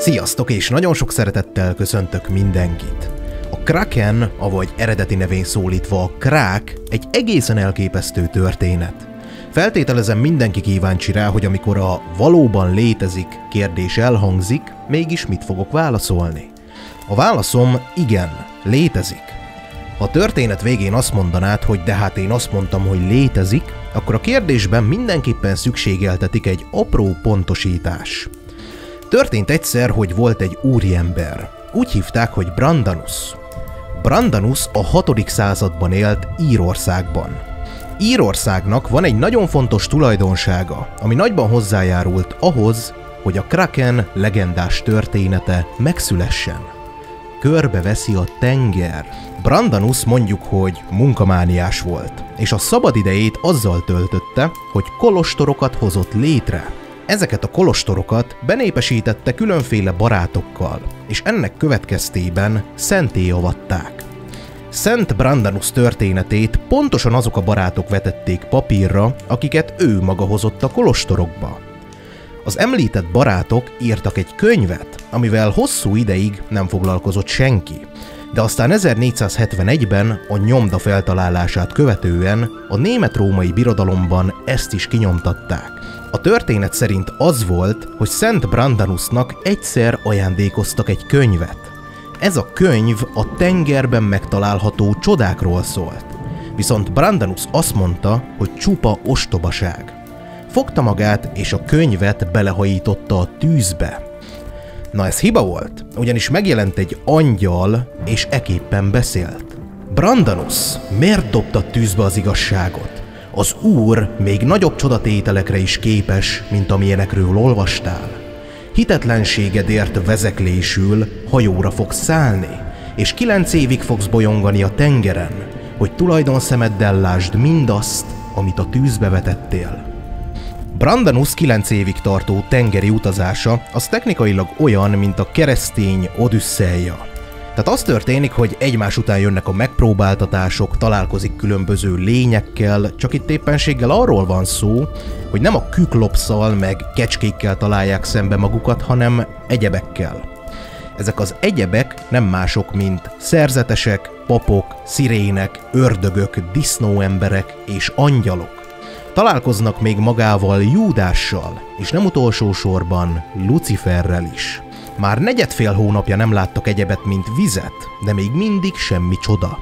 Sziasztok, és nagyon sok szeretettel köszöntök mindenkit. A Kraken, avagy eredeti nevén szólítva a Krák, egy egészen elképesztő történet. Feltételezem mindenki kíváncsi rá, hogy amikor a valóban létezik kérdés elhangzik, mégis mit fogok válaszolni. A válaszom igen, létezik. Ha a történet végén azt mondanád, hogy de hát én azt mondtam, hogy létezik, akkor a kérdésben mindenképpen szükségeltetik egy apró pontosítás. Történt egyszer, hogy volt egy úriember. Úgy hívták, hogy Brandanus. Brandanus a 6. században élt Írországban. Írországnak van egy nagyon fontos tulajdonsága, ami nagyban hozzájárult ahhoz, hogy a Kraken legendás története megszülessen. Körbeveszi a tenger. Brandanus mondjuk, hogy munkamániás volt, és a szabadidejét azzal töltötte, hogy kolostorokat hozott létre. Ezeket a kolostorokat benépesítette különféle barátokkal, és ennek következtében szenté avatták. Szent Brandanus történetét pontosan azok a barátok vetették papírra, akiket ő maga hozott a kolostorokba. Az említett barátok írtak egy könyvet, amivel hosszú ideig nem foglalkozott senki, de aztán 1471-ben a nyomda feltalálását követően a német-római birodalomban ezt is kinyomtatták. A történet szerint az volt, hogy Szent Brandanusnak egyszer ajándékoztak egy könyvet. Ez a könyv a tengerben megtalálható csodákról szólt. Viszont Brandanus azt mondta, hogy csupa ostobaság. Fogta magát és a könyvet belehajította a tűzbe. Na ez hiba volt, ugyanis megjelent egy angyal, és eképpen beszélt. Brandanus, miért dobta tűzbe az igazságot? Az Úr még nagyobb csodatételekre is képes, mint amilyenekről olvastál. Hitetlenségedért vezeklésül hajóra fogsz szállni, és kilenc évig fogsz bolyongani a tengeren, hogy tulajdonszemeddel lásd mindazt, amit a tűzbe vetettél. Brandanus 9 évig tartó tengeri utazása az technikailag olyan, mint a keresztény Odüsszeja. Tehát az történik, hogy egymás után jönnek a megpróbáltatások, találkozik különböző lényekkel, csak itt éppenséggel arról van szó, hogy nem a küklopszal meg kecskékkel találják szembe magukat, hanem egyebekkel. Ezek az egyebek nem mások, mint szerzetesek, papok, szirének, ördögök, disznóemberek és angyalok. Találkoznak még magával Júdással, és nem utolsó sorban Luciferrel is. Már negyedfél hónapja nem láttak egyebet, mint vizet, de még mindig semmi csoda.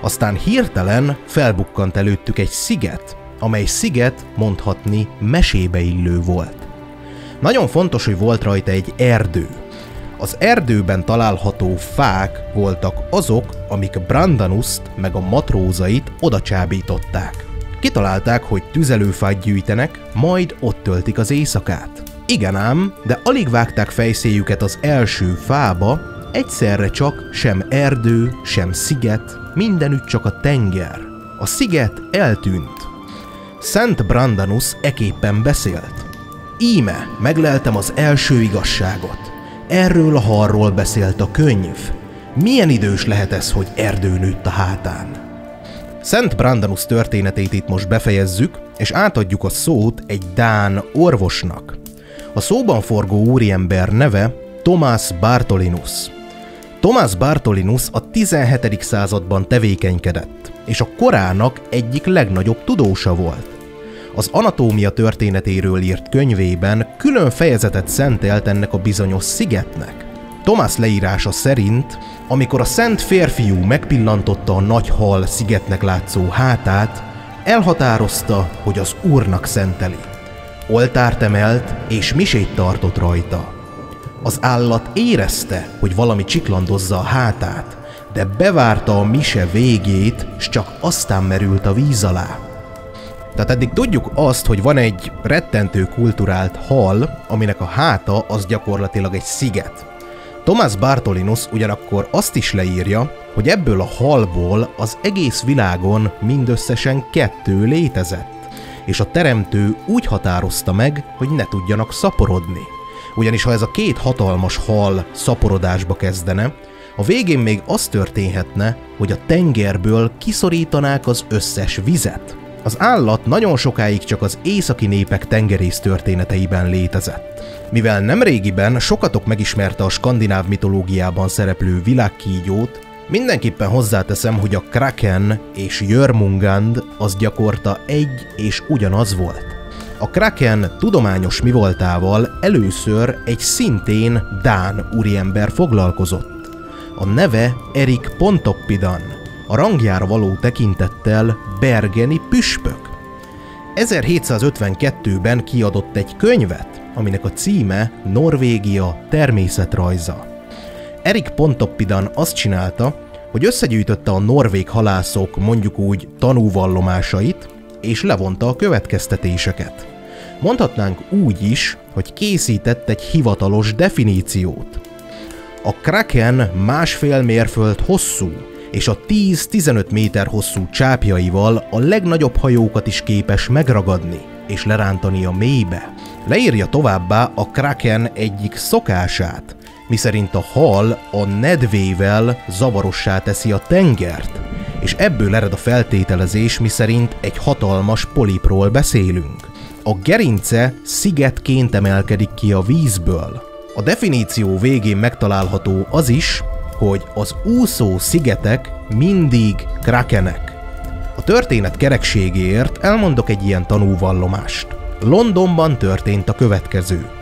Aztán hirtelen felbukkant előttük egy sziget, amely sziget mondhatni mesébe illő volt. Nagyon fontos, hogy volt rajta egy erdő. Az erdőben található fák voltak azok, amik Brandanuszt meg a matrózait oda. Kitalálták, hogy tüzelőfát gyűjtenek, majd ott töltik az éjszakát. Igen ám, de alig vágták fejszéjüket az első fába, egyszerre csak sem erdő, sem sziget, mindenütt csak a tenger. A sziget eltűnt. Szent Brandanus eképpen beszélt. Íme, megleltem az első igazságot. Erről a harról beszélt a könyv. Milyen idős lehet ez, hogy erdő nőtt a hátán? Szent Brandanus történetét itt most befejezzük, és átadjuk a szót egy Dán orvosnak. A szóban forgó úriember neve Thomas Bartolinus. Thomas Bartolinus a 17. században tevékenykedett, és a korának egyik legnagyobb tudósa volt. Az anatómia történetéről írt könyvében külön fejezetet szentelt ennek a bizonyos szigetnek. Thomas leírása szerint, amikor a szent férfiú megpillantotta a nagy hal szigetnek látszó hátát, elhatározta, hogy az úrnak szenteli oltárt emelt és misét tartott rajta. Az állat érezte, hogy valami csiklandozza a hátát, de bevárta a mise végét, s csak aztán merült a víz alá. Tehát eddig tudjuk azt, hogy van egy rettentő kulturált hal, aminek a háta az gyakorlatilag egy sziget. Thomas Bartolinus ugyanakkor azt is leírja, hogy ebből a halból az egész világon mindösszesen kettő létezett és a teremtő úgy határozta meg, hogy ne tudjanak szaporodni. Ugyanis ha ez a két hatalmas hal szaporodásba kezdene, a végén még az történhetne, hogy a tengerből kiszorítanák az összes vizet. Az állat nagyon sokáig csak az északi népek tengerész történeteiben létezett. Mivel nem régiben sokatok megismerte a skandináv mitológiában szereplő világkígyót, mindenképpen hozzáteszem, hogy a Kraken és Jörmungand az gyakorta egy és ugyanaz volt. A Kraken tudományos mi voltával először egy szintén Dán úriember foglalkozott. A neve Erik Pontoppidan, a rangjára való tekintettel Bergeni püspök. 1752-ben kiadott egy könyvet, aminek a címe Norvégia természetrajza. Erik Pontoppidan azt csinálta, hogy összegyűjtötte a norvég halászok mondjuk úgy tanúvallomásait, és levonta a következtetéseket. Mondhatnánk úgy is, hogy készített egy hivatalos definíciót. A Kraken másfél mérföld hosszú, és a 10-15 méter hosszú csápjaival a legnagyobb hajókat is képes megragadni és lerántani a mélybe. Leírja továbbá a Kraken egyik szokását, miszerint a hal a nedvével zavarossá teszi a tengert, és ebből ered a feltételezés, miszerint egy hatalmas polipról beszélünk. A gerince szigetként emelkedik ki a vízből. A definíció végén megtalálható az is, hogy az úszó szigetek mindig krakenek. A történet kerekségéért elmondok egy ilyen tanúvallomást. Londonban történt a következő.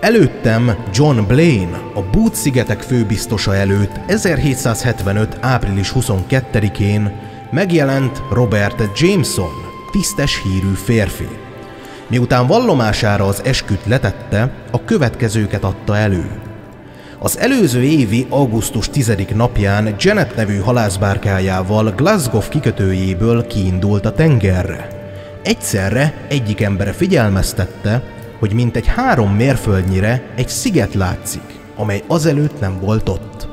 Előttem John Blaine, a Boots-szigetek főbiztosa előtt 1775. április 22-én megjelent Robert Jameson, tisztes hírű férfi. Miután vallomására az esküt letette, a következőket adta elő. Az előző évi augusztus 10. napján Janet nevű halászbárkájával Glasgow kikötőjéből kiindult a tengerre. Egyszerre egyik embere figyelmeztette, hogy mintegy három mérföldnyire egy sziget látszik, amely azelőtt nem volt ott.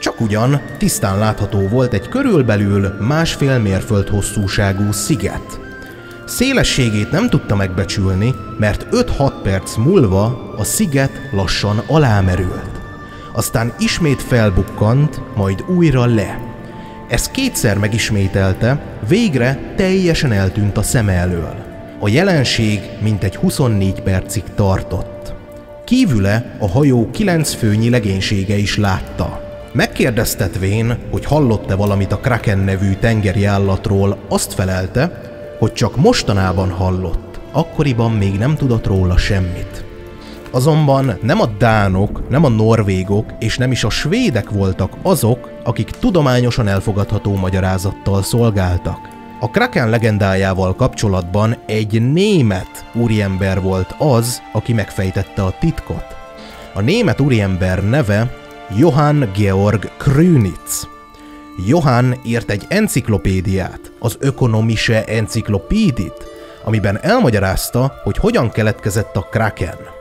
Csak ugyan tisztán látható volt egy körülbelül másfél mérföld hosszúságú sziget. Szélességét nem tudta megbecsülni, mert 5-6 perc múlva a sziget lassan alámerült. Aztán ismét felbukkant, majd újra le. Ez kétszer megismételte, végre teljesen eltűnt a szeme elől. A jelenség mintegy 24 percig tartott. Kívüle a hajó kilenc főnyi legénysége is látta. Megkérdeztetvén, hogy hallott-e valamit a Kraken nevű tengeri állatról, azt felelte, hogy csak mostanában hallott, akkoriban még nem tudott róla semmit. Azonban nem a dánok, nem a norvégok és nem is a svédek voltak azok, akik tudományosan elfogadható magyarázattal szolgáltak. A Kraken legendájával kapcsolatban egy német úriember volt az, aki megfejtette a titkot. A német úriember neve Johann Georg Krünitz. Johann írt egy enciklopédiát, az Ökonomische Encyklopédit, amiben elmagyarázta, hogy hogyan keletkezett a Kraken.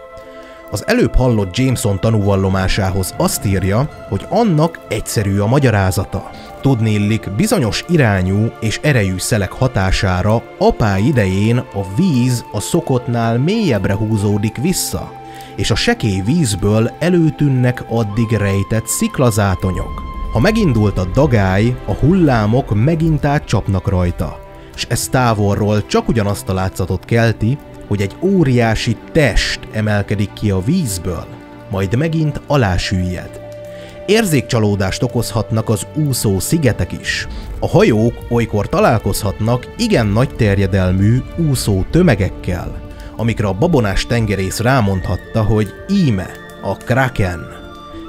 Az előbb hallott Jameson tanúvallomásához azt írja, hogy annak egyszerű a magyarázata. Tudnillik bizonyos irányú és erejű szelek hatására apá idején a víz a szokottnál mélyebbre húzódik vissza, és a sekély vízből előtűnnek addig rejtett sziklazátonyok. Ha megindult a dagály, a hullámok megint átcsapnak rajta, és ez távolról csak ugyanazt a látszatot kelti, hogy egy óriási test emelkedik ki a vízből, majd megint alásüllyed. Érzékcsalódást okozhatnak az úszó szigetek is. A hajók olykor találkozhatnak igen nagy terjedelmű úszó tömegekkel, amikre a babonás tengerész rámondhatta, hogy íme, a Kraken.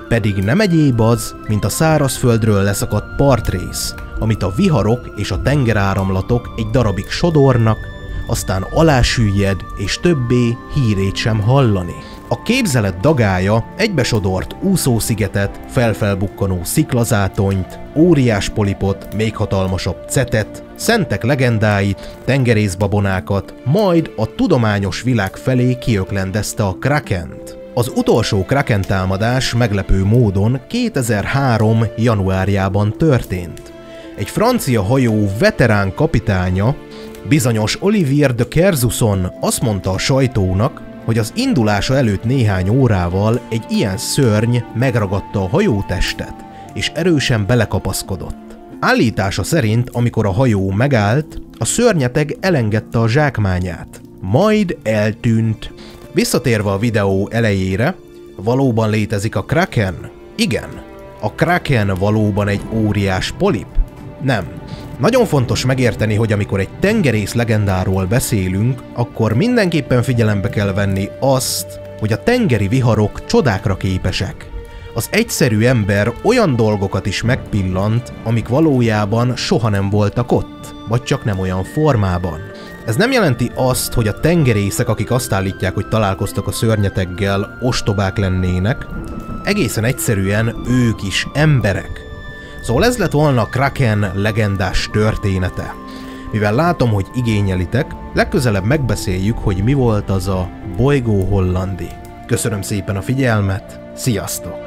Pedig nem egyéb az, mint a szárazföldről leszakadt partrész, amit a viharok és a tengeráramlatok egy darabig sodornak, aztán alásüllyed és többé hírét sem hallani. A képzelet dagája egybesodort úszószigetet, felfelbukkanó sziklazátonyt, óriás polipot, még hatalmasabb cetet, szentek legendáit, tengerészbabonákat, majd a tudományos világ felé kiöklendezte a Krakent. Az utolsó Kraken támadás meglepő módon 2003. januárjában történt. Egy francia hajó veterán kapitánya, bizonyos Olivier de Kerzuson azt mondta a sajtónak, hogy az indulása előtt néhány órával egy ilyen szörny megragadta a hajótestet, és erősen belekapaszkodott. Állítása szerint, amikor a hajó megállt, a szörnyeteg elengedte a zsákmányát. Majd eltűnt. Visszatérve a videó elejére, valóban létezik a Kraken? Igen. A Kraken valóban egy óriás polip? Nem. Nagyon fontos megérteni, hogy amikor egy tengerész legendáról beszélünk, akkor mindenképpen figyelembe kell venni azt, hogy a tengeri viharok csodákra képesek. Az egyszerű ember olyan dolgokat is megpillant, amik valójában soha nem voltak ott, vagy csak nem olyan formában. Ez nem jelenti azt, hogy a tengerészek, akik azt állítják, hogy találkoztak a szörnyeteggel, ostobák lennének, egészen egyszerűen ők is emberek. Szóval ez lett volna Kraken legendás története. Mivel látom, hogy igényelitek, legközelebb megbeszéljük, hogy mi volt az a bolygó hollandi. Köszönöm szépen a figyelmet, sziasztok!